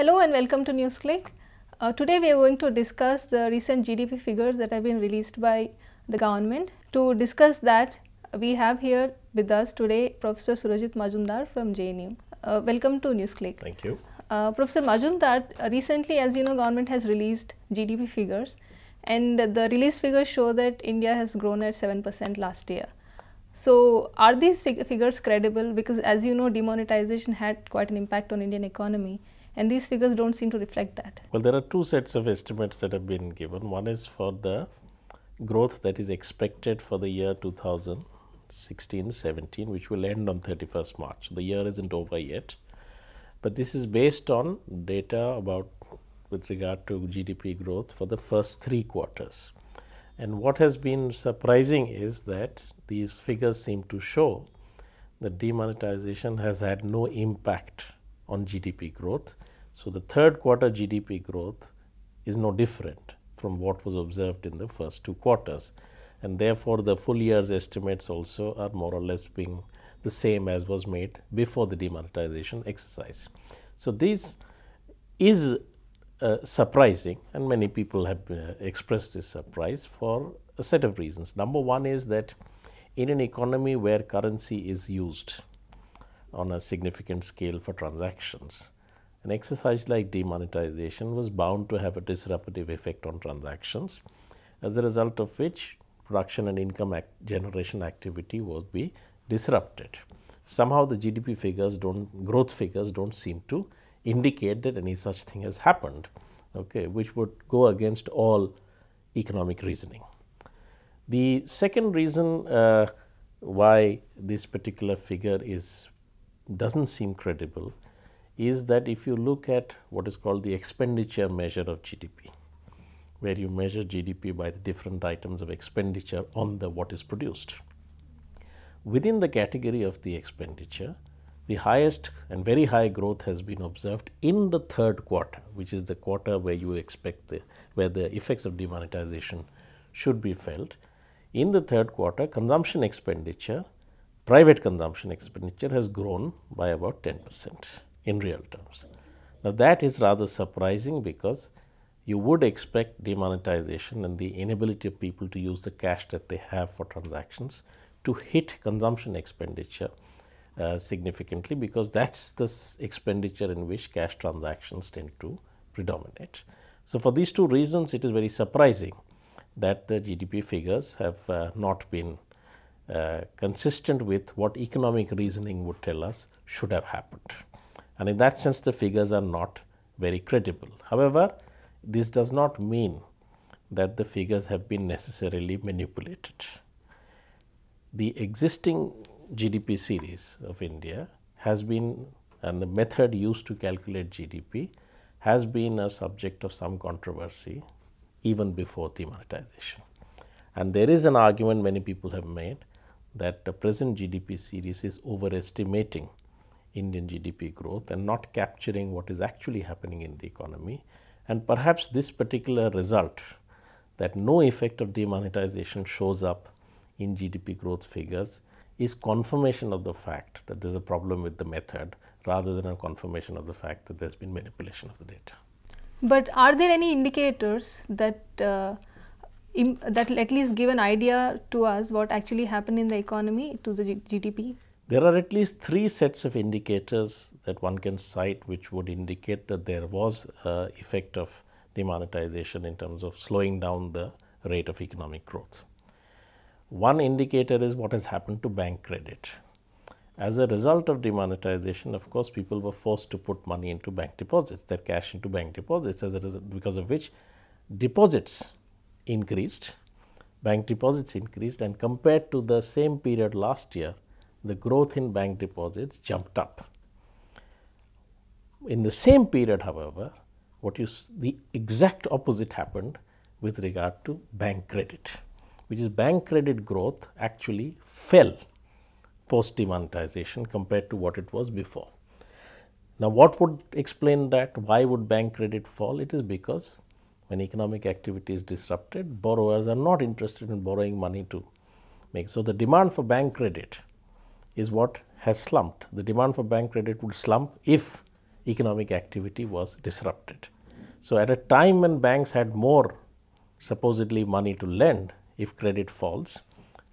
Hello and welcome to NewsClick. Uh, today we are going to discuss the recent GDP figures that have been released by the government. To discuss that, we have here with us today Professor Surajit Majumdar from JNU. Uh, welcome to NewsClick. Thank you. Uh, Professor Majumdar, uh, recently as you know government has released GDP figures and the released figures show that India has grown at 7% last year. So are these fig figures credible because as you know demonetization had quite an impact on Indian economy and these figures don't seem to reflect that. Well, there are two sets of estimates that have been given. One is for the growth that is expected for the year 2016-17 which will end on 31st March. The year isn't over yet, but this is based on data about with regard to GDP growth for the first three quarters. And what has been surprising is that these figures seem to show that demonetization has had no impact on GDP growth. So, the third quarter GDP growth is no different from what was observed in the first two quarters and therefore, the full year's estimates also are more or less being the same as was made before the demonetization exercise. So, this is uh, surprising and many people have uh, expressed this surprise for a set of reasons. Number one is that in an economy where currency is used on a significant scale for transactions, an exercise like demonetization was bound to have a disruptive effect on transactions as a result of which production and income act generation activity would be disrupted. Somehow the GDP figures don't growth figures don't seem to indicate that any such thing has happened, okay, which would go against all economic reasoning. The second reason uh, why this particular figure is doesn't seem credible is that if you look at what is called the expenditure measure of GDP, where you measure GDP by the different items of expenditure on the what is produced. Within the category of the expenditure, the highest and very high growth has been observed in the third quarter, which is the quarter where you expect the, where the effects of demonetization should be felt. In the third quarter, consumption expenditure, private consumption expenditure has grown by about 10 percent in real terms. Now, that is rather surprising because you would expect demonetization and the inability of people to use the cash that they have for transactions to hit consumption expenditure uh, significantly because that is the expenditure in which cash transactions tend to predominate. So, for these two reasons it is very surprising that the GDP figures have uh, not been uh, consistent with what economic reasoning would tell us should have happened. And in that sense the figures are not very credible. However, this does not mean that the figures have been necessarily manipulated. The existing GDP series of India has been and the method used to calculate GDP has been a subject of some controversy even before demonetization. And there is an argument many people have made that the present GDP series is overestimating Indian GDP growth and not capturing what is actually happening in the economy. And perhaps this particular result that no effect of demonetization shows up in GDP growth figures is confirmation of the fact that there is a problem with the method rather than a confirmation of the fact that there has been manipulation of the data. But are there any indicators that uh, that at least give an idea to us what actually happened in the economy to the G GDP? There are at least three sets of indicators that one can cite which would indicate that there was a effect of demonetization in terms of slowing down the rate of economic growth. One indicator is what has happened to bank credit. As a result of demonetization, of course, people were forced to put money into bank deposits, their cash into bank deposits, as a result, because of which deposits increased, bank deposits increased, and compared to the same period last year, the growth in bank deposits jumped up. In the same period, however, what you the exact opposite happened with regard to bank credit, which is bank credit growth actually fell post demonetization compared to what it was before. Now, what would explain that? Why would bank credit fall? It is because when economic activity is disrupted, borrowers are not interested in borrowing money to make. So, the demand for bank credit is what has slumped. The demand for bank credit would slump if economic activity was disrupted. So, at a time when banks had more supposedly money to lend if credit falls,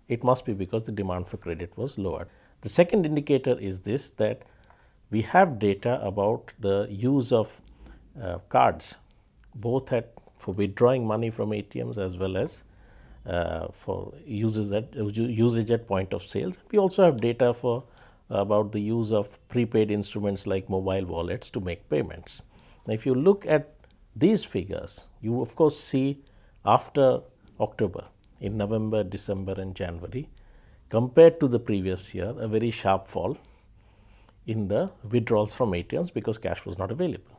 it must be because the demand for credit was lowered. The second indicator is this that we have data about the use of uh, cards both at for withdrawing money from ATMs as well as uh, for uses at usage at point of sales. We also have data for about the use of prepaid instruments like mobile wallets to make payments. Now, if you look at these figures, you of course see after October in November, December and January compared to the previous year a very sharp fall in the withdrawals from ATMs because cash was not available.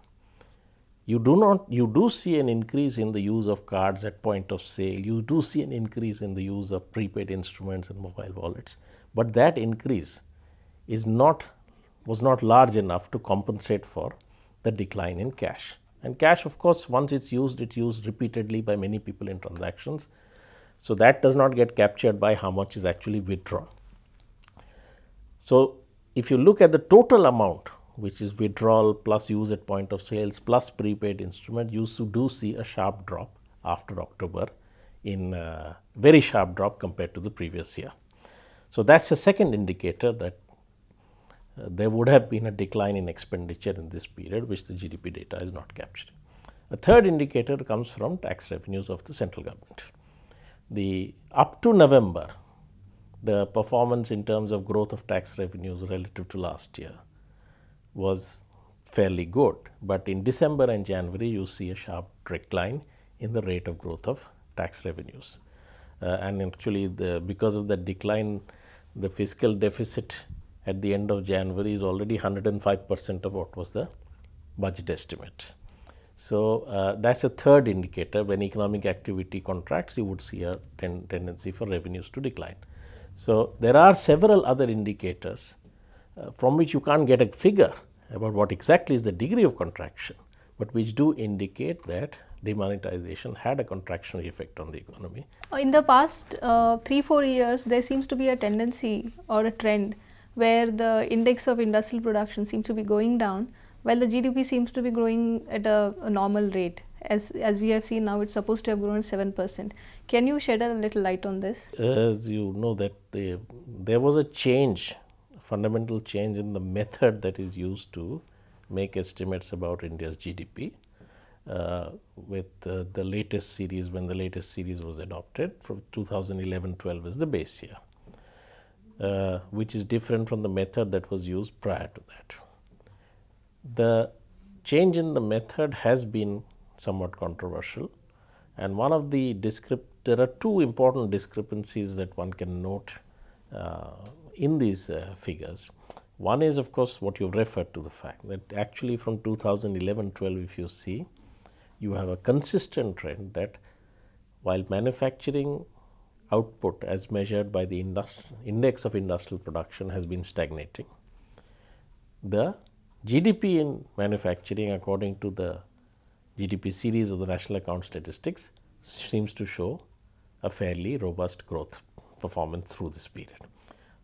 You do not you do see an increase in the use of cards at point of sale, you do see an increase in the use of prepaid instruments and mobile wallets, but that increase is not was not large enough to compensate for the decline in cash. And cash of course, once it is used, it is used repeatedly by many people in transactions. So, that does not get captured by how much is actually withdrawn. So, if you look at the total amount which is withdrawal plus use at point of sales plus prepaid instrument, you do see a sharp drop after October in uh, very sharp drop compared to the previous year. So, that is a second indicator that uh, there would have been a decline in expenditure in this period which the GDP data is not capturing. A third indicator comes from tax revenues of the central government. The up to November, the performance in terms of growth of tax revenues relative to last year was fairly good, but in December and January you see a sharp decline in the rate of growth of tax revenues. Uh, and actually the because of that decline the fiscal deficit at the end of January is already 105 percent of what was the budget estimate. So, uh, that is a third indicator when economic activity contracts you would see a ten tendency for revenues to decline. So, there are several other indicators uh, from which you can't get a figure about what exactly is the degree of contraction, but which do indicate that demonetization had a contractionary effect on the economy. In the past uh, 3 4 years there seems to be a tendency or a trend where the index of industrial production seems to be going down while the GDP seems to be growing at a, a normal rate. As, as we have seen now, it's supposed to have grown 7%. Can you shed a little light on this? As you know that the, there was a change, fundamental change in the method that is used to make estimates about India's GDP. Uh, with uh, the latest series when the latest series was adopted from 2011-12 is the base year uh, which is different from the method that was used prior to that. The change in the method has been somewhat controversial and one of the there are two important discrepancies that one can note uh, in these uh, figures. One is of course, what you referred to the fact that actually from 2011-12 if you see you have a consistent trend that while manufacturing output as measured by the index of industrial production has been stagnating. The GDP in manufacturing according to the GDP series of the national account statistics seems to show a fairly robust growth performance through this period.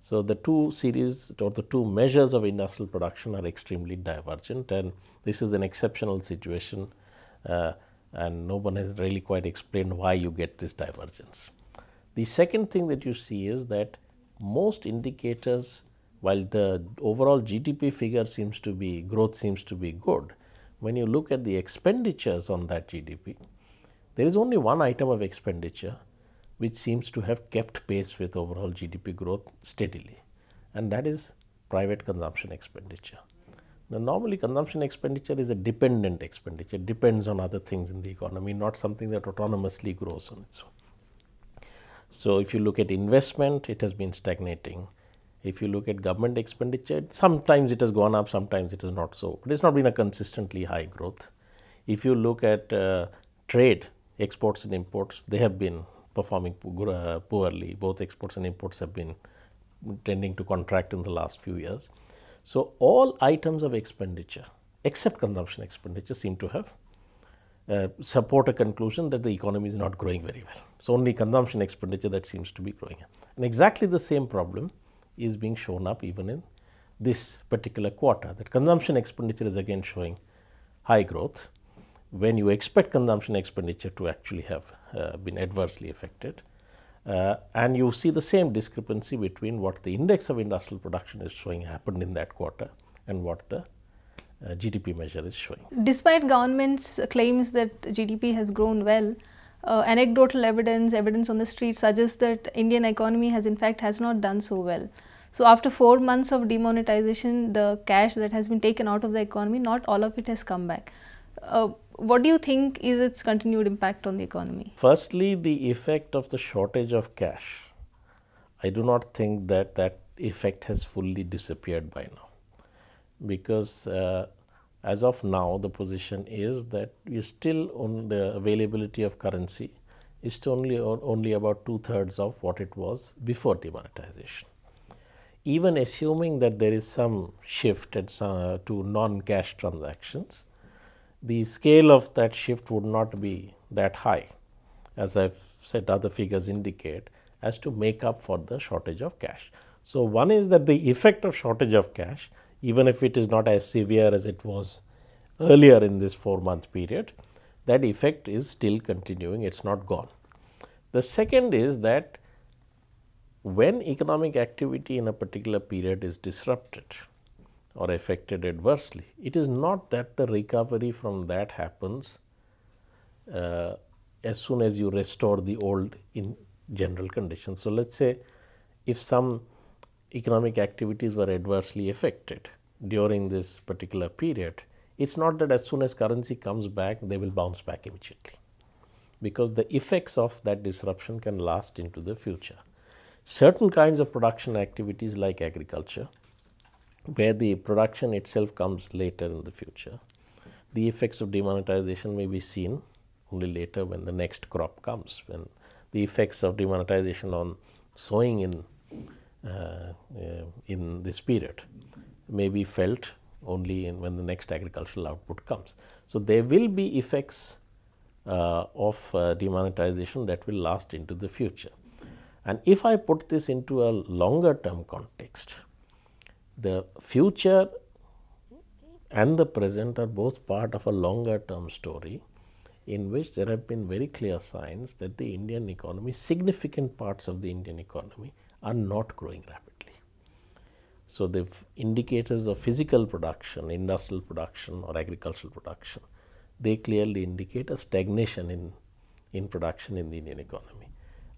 So, the two series or the two measures of industrial production are extremely divergent and this is an exceptional situation uh, and no one has really quite explained why you get this divergence. The second thing that you see is that most indicators while the overall GDP figure seems to be growth seems to be good, when you look at the expenditures on that GDP, there is only one item of expenditure which seems to have kept pace with overall GDP growth steadily and that is private consumption expenditure. Now, normally consumption expenditure is a dependent expenditure, depends on other things in the economy, not something that autonomously grows on its own. So, if you look at investment, it has been stagnating. If you look at government expenditure, sometimes it has gone up, sometimes it is not so, but it has not been a consistently high growth. If you look at uh, trade, exports and imports, they have been performing uh, poorly. Both exports and imports have been tending to contract in the last few years. So, all items of expenditure except consumption expenditure seem to have uh, support a conclusion that the economy is not growing very well. So, only consumption expenditure that seems to be growing. And exactly the same problem is being shown up even in this particular quarter that consumption expenditure is again showing high growth when you expect consumption expenditure to actually have uh, been adversely affected. Uh, and you see the same discrepancy between what the index of industrial production is showing happened in that quarter and what the uh, GDP measure is showing. Despite government's claims that GDP has grown well, uh, anecdotal evidence, evidence on the street suggests that Indian economy has in fact has not done so well. So after four months of demonetization, the cash that has been taken out of the economy, not all of it has come back. What do you think is its continued impact on the economy? Firstly, the effect of the shortage of cash. I do not think that that effect has fully disappeared by now because uh, as of now the position is that we still on the availability of currency is only only about two thirds of what it was before demonetization. Even assuming that there is some shift some, uh, to non-cash transactions, the scale of that shift would not be that high, as I've said other figures indicate, as to make up for the shortage of cash. So, one is that the effect of shortage of cash even if it is not as severe as it was earlier in this 4 month period, that effect is still continuing, it is not gone. The second is that when economic activity in a particular period is disrupted or affected adversely, it is not that the recovery from that happens uh, as soon as you restore the old in general conditions. So, let us say if some economic activities were adversely affected during this particular period, it is not that as soon as currency comes back, they will bounce back immediately, because the effects of that disruption can last into the future. Certain kinds of production activities like agriculture, where the production itself comes later in the future, the effects of demonetization may be seen only later when the next crop comes, when the effects of demonetization on sowing in uh, uh, in this period may be felt only when the next agricultural output comes. So, there will be effects uh, of uh, demonetization that will last into the future. And if I put this into a longer term context, the future and the present are both part of a longer term story in which there have been very clear signs that the Indian economy, significant parts of the Indian economy are not growing rapidly. So, the indicators of physical production, industrial production or agricultural production, they clearly indicate a stagnation in, in production in the Indian economy.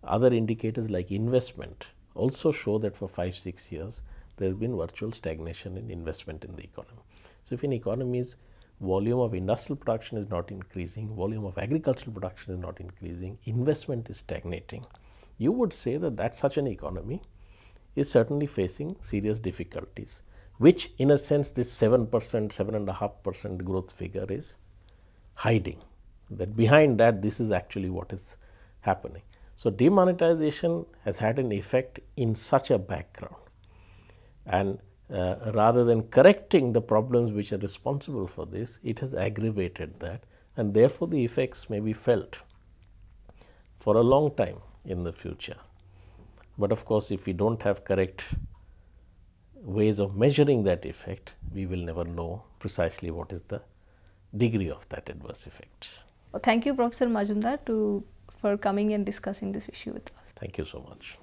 Other indicators like investment also show that for 5, 6 years there has been virtual stagnation in investment in the economy. So, if an economy's volume of industrial production is not increasing, volume of agricultural production is not increasing, investment is stagnating, you would say that that such an economy is certainly facing serious difficulties, which in a sense this 7 percent, 7.5 percent growth figure is hiding that behind that this is actually what is happening. So, demonetization has had an effect in such a background and uh, rather than correcting the problems which are responsible for this, it has aggravated that and therefore, the effects may be felt for a long time in the future. But of course, if we do not have correct ways of measuring that effect, we will never know precisely what is the degree of that adverse effect. Well, thank you, Professor Majumdar, to, for coming and discussing this issue with us. Thank you so much.